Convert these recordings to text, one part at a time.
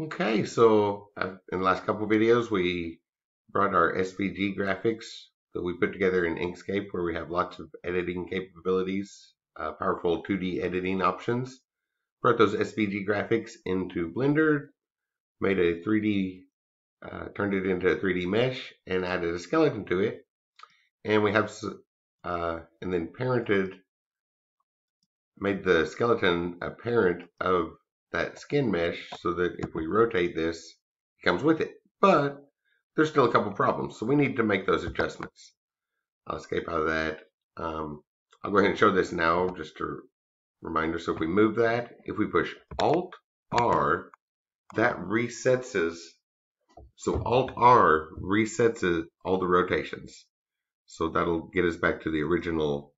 Okay, so uh, in the last couple videos, we brought our SVG graphics that we put together in Inkscape where we have lots of editing capabilities, uh, powerful 2D editing options. Brought those SVG graphics into Blender, made a 3D, uh, turned it into a 3D mesh and added a skeleton to it. And we have, uh, and then parented, made the skeleton a parent of that skin mesh so that if we rotate this, it comes with it. But there's still a couple problems, so we need to make those adjustments. I'll escape out of that. Um, I'll go ahead and show this now, just a reminder. So if we move that, if we push Alt R, that resets us. So Alt R resets all the rotations. So that'll get us back to the original,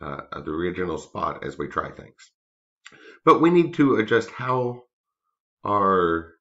uh, the original spot as we try things. But we need to adjust how our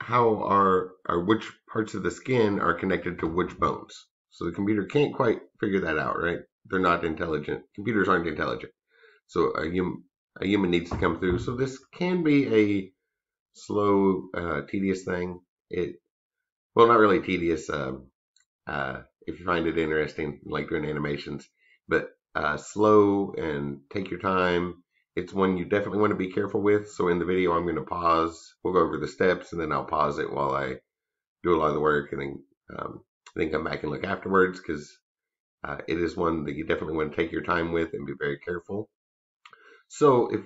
how our, our which parts of the skin are connected to which bones. So the computer can't quite figure that out, right? They're not intelligent. Computers aren't intelligent. So a human a human needs to come through. So this can be a slow, uh, tedious thing. It well, not really tedious. Um, uh, if you find it interesting, like doing animations, but uh, slow and take your time it's one you definitely want to be careful with. So in the video, I'm going to pause. We'll go over the steps and then I'll pause it while I do a lot of the work and then, um, then come back and look afterwards because uh, it is one that you definitely want to take your time with and be very careful. So if,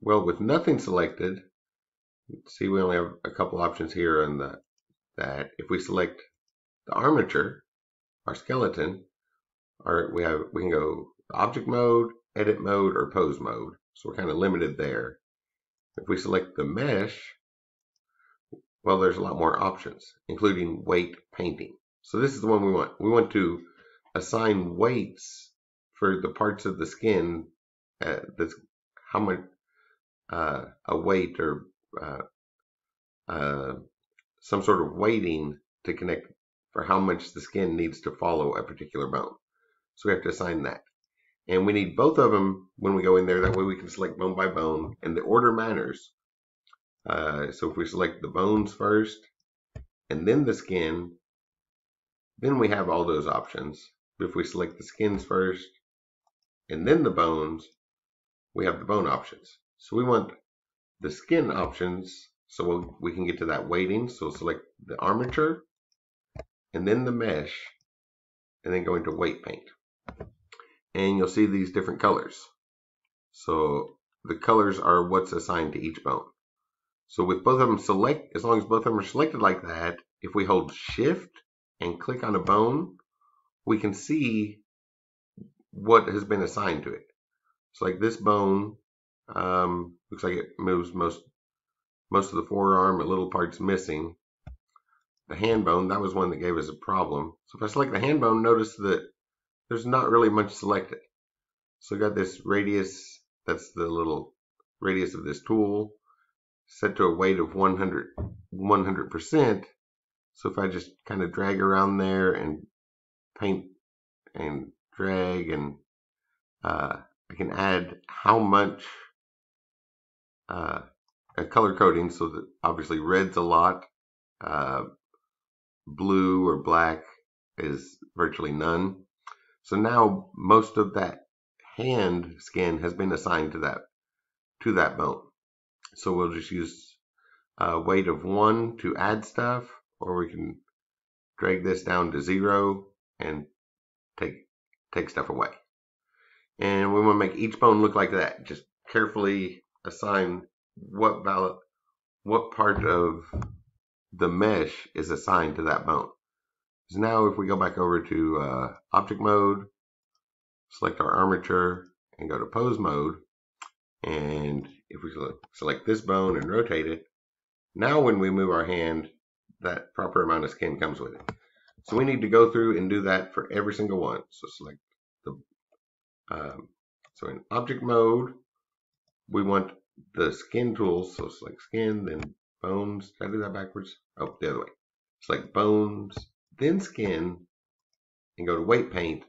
well, with nothing selected, see we only have a couple options here on the, that. If we select the armature, our skeleton, our, we have, we can go object mode, edit mode, or pose mode. So we're kind of limited there. If we select the mesh, well, there's a lot more options, including weight painting. So this is the one we want. We want to assign weights for the parts of the skin uh, that's how much uh, a weight or uh, uh, some sort of weighting to connect for how much the skin needs to follow a particular bone. So we have to assign that. And we need both of them when we go in there. That way we can select bone by bone and the order matters. Uh, so if we select the bones first and then the skin, then we have all those options. If we select the skins first and then the bones, we have the bone options. So we want the skin options so we'll, we can get to that weighting. So select the armature and then the mesh and then go into weight paint and you'll see these different colors. So the colors are what's assigned to each bone. So with both of them select, as long as both of them are selected like that, if we hold shift and click on a bone, we can see what has been assigned to it. So like this bone, um, looks like it moves most most of the forearm, a little part's missing. The hand bone, that was one that gave us a problem. So if I select the hand bone, notice that there's not really much selected. So I got this radius, that's the little radius of this tool, set to a weight of 100, 100%. So if I just kind of drag around there and paint and drag and uh, I can add how much uh, color coding so that obviously red's a lot, uh, blue or black is virtually none. So now most of that hand skin has been assigned to that to that bone. So we'll just use a weight of one to add stuff, or we can drag this down to zero and take take stuff away. And we want to make each bone look like that. Just carefully assign what valid what part of the mesh is assigned to that bone. So now if we go back over to uh, object mode, select our armature and go to pose mode, and if we select this bone and rotate it, now when we move our hand, that proper amount of skin comes with it. So we need to go through and do that for every single one. So select the, um, so in object mode, we want the skin tools. So select skin, then bones. Did I do that backwards? Oh, the other way. Select bones, then skin and go to weight paint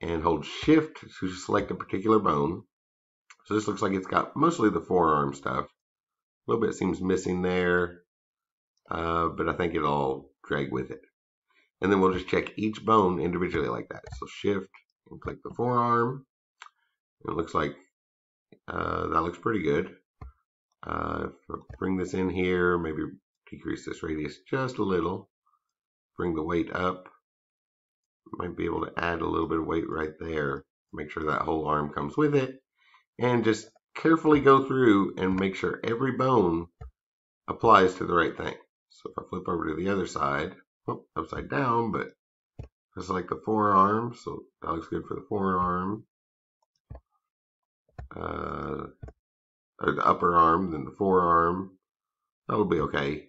and hold shift to select a particular bone. So this looks like it's got mostly the forearm stuff. A little bit seems missing there, uh, but I think it'll drag with it. And then we'll just check each bone individually like that. So shift and click the forearm. It looks like uh, that looks pretty good. Uh, bring this in here, maybe decrease this radius just a little. Bring the weight up. Might be able to add a little bit of weight right there. Make sure that whole arm comes with it. And just carefully go through and make sure every bone applies to the right thing. So if I flip over to the other side, upside down, but just like the forearm, so that looks good for the forearm. Uh, or the upper arm, then the forearm. That'll be okay.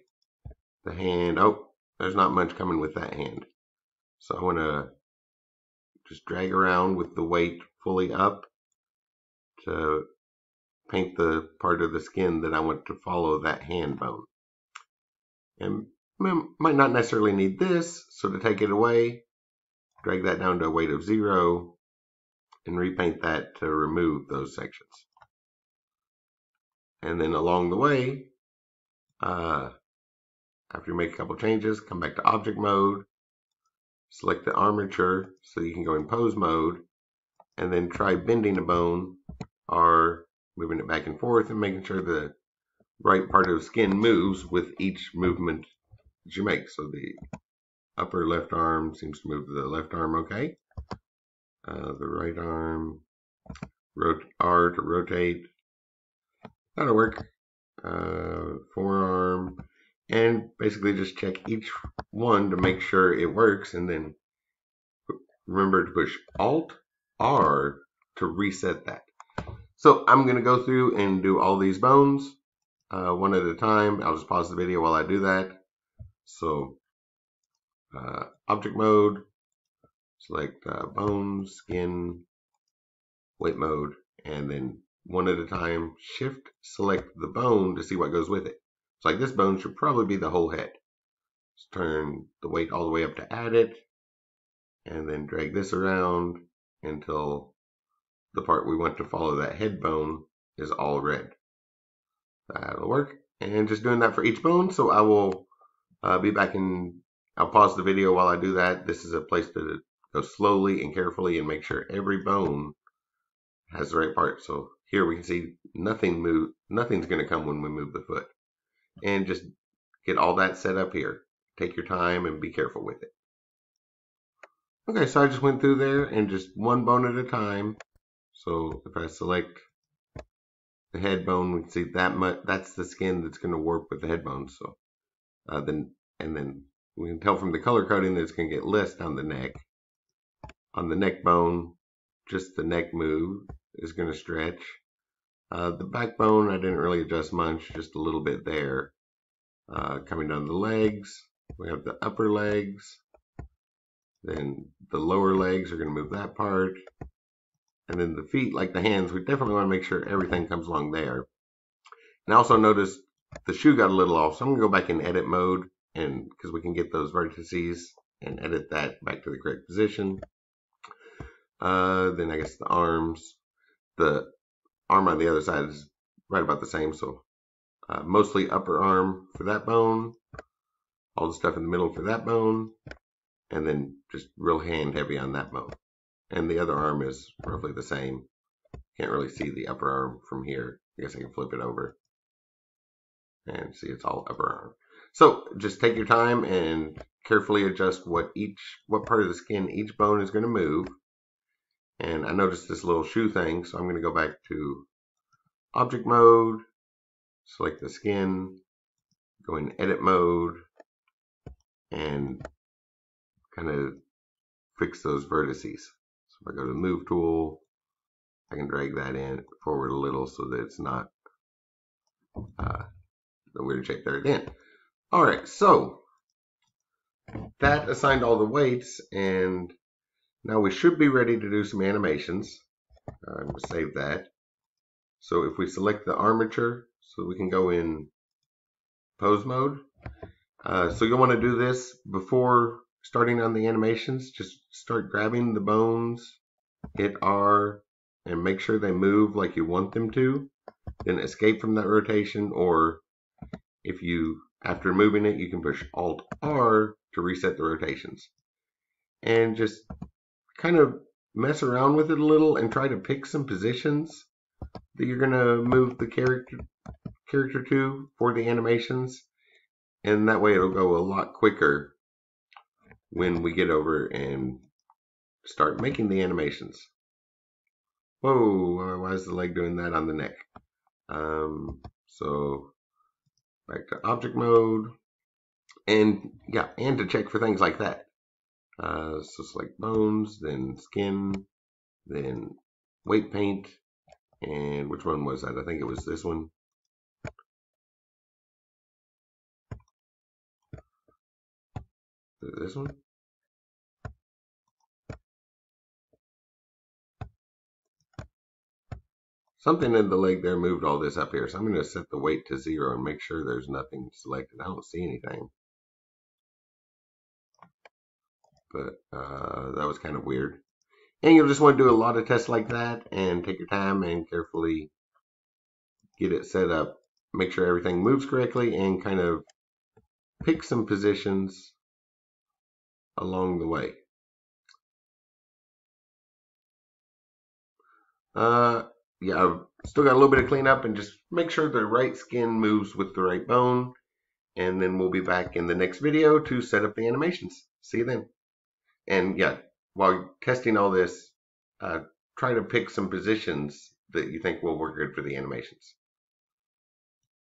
The hand, oh, there's not much coming with that hand. So I want to just drag around with the weight fully up to paint the part of the skin that I want to follow that hand bone. And might not necessarily need this, so to take it away, drag that down to a weight of zero and repaint that to remove those sections. And then along the way, uh, after you make a couple changes, come back to object mode, select the armature so you can go in pose mode, and then try bending a bone or moving it back and forth and making sure the right part of the skin moves with each movement that you make. So the upper left arm seems to move the left arm okay. Uh, the right arm, rot R to rotate. That'll work. Uh, forearm, and basically just check each one to make sure it works, and then remember to push Alt R to reset that. So I'm going to go through and do all these bones uh, one at a time. I'll just pause the video while I do that. So uh, object mode, select uh, bones, skin, weight mode, and then one at a time, shift select the bone to see what goes with it. It's like this bone should probably be the whole head. Let's turn the weight all the way up to add it, and then drag this around until the part we want to follow that head bone is all red. That'll work. And just doing that for each bone. So I will uh, be back in, I'll pause the video while I do that. This is a place to go slowly and carefully and make sure every bone has the right part. So here we can see nothing move, nothing's going to come when we move the foot. And just get all that set up here. Take your time and be careful with it. Okay, so I just went through there and just one bone at a time so if I select the head bone, we can see that much, that's the skin that's going to warp with the head bone. So uh, then, and then we can tell from the color coding that it's going to get less down the neck. On the neck bone, just the neck move is going to stretch. Uh, the backbone, I didn't really adjust much, just a little bit there. Uh, coming down the legs, we have the upper legs. Then the lower legs are going to move that part. And then the feet, like the hands, we definitely want to make sure everything comes along there. And I also noticed the shoe got a little off. So I'm going to go back in edit mode and because we can get those vertices and edit that back to the correct position. Uh, then I guess the arms, the arm on the other side is right about the same. So uh, mostly upper arm for that bone, all the stuff in the middle for that bone, and then just real hand heavy on that bone and the other arm is roughly the same. Can't really see the upper arm from here. I guess I can flip it over and see it's all upper arm. So just take your time and carefully adjust what each, what part of the skin each bone is going to move. And I noticed this little shoe thing, so I'm going to go back to object mode, select the skin, go in edit mode, and kind of fix those vertices. So if I go to the move tool, I can drag that in forward a little so that it's not uh, the weird shape there again. All right, so that assigned all the weights, and now we should be ready to do some animations. I'm going to save that. So if we select the armature, so we can go in pose mode. Uh, so you'll want to do this before starting on the animations, just start grabbing the bones, hit R, and make sure they move like you want them to. Then escape from that rotation or if you, after moving it, you can push Alt R to reset the rotations. And just kind of mess around with it a little and try to pick some positions that you're going to move the character character to for the animations and that way it'll go a lot quicker when we get over and start making the animations. Whoa, why is the leg doing that on the neck? Um, so back to object mode and yeah, and to check for things like that. Uh, so select bones, then skin, then weight paint, and which one was that? I think it was this one. This one? Something in the leg there moved all this up here. So I'm going to set the weight to zero and make sure there's nothing selected. I don't see anything. But uh, that was kind of weird. And you'll just want to do a lot of tests like that and take your time and carefully get it set up. Make sure everything moves correctly and kind of pick some positions along the way. Uh, yeah, I've still got a little bit of cleanup and just make sure the right skin moves with the right bone. And then we'll be back in the next video to set up the animations. See you then. And yeah, while testing all this, uh, try to pick some positions that you think will work good for the animations.